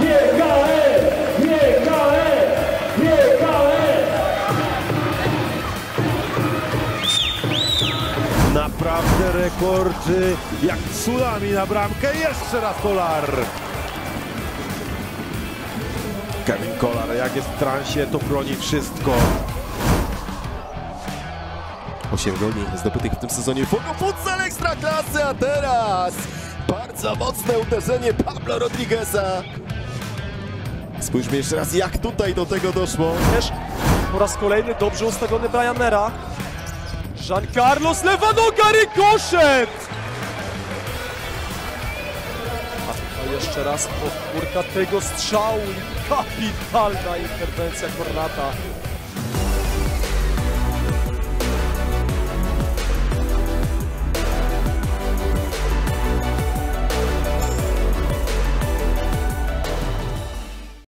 GKE! GKE! GKE! Naprawdę rekord jak tsunami na bramkę. Jeszcze raz Kolar. Kevin Kolar, jak jest w transie, to broni wszystko. 8 goli zdobytych w tym sezonie Futsal Ekstra Klasy, a teraz bardzo mocne uderzenie Pablo Rodrigueza. Spójrzmy jeszcze raz, jak tutaj do tego doszło. Też po raz kolejny dobrze ustawiony Brian Mera. Jean Carlos, lewa noga, rykoszet! A jeszcze raz powtórka tego strzału i kapitalna interwencja Kornata.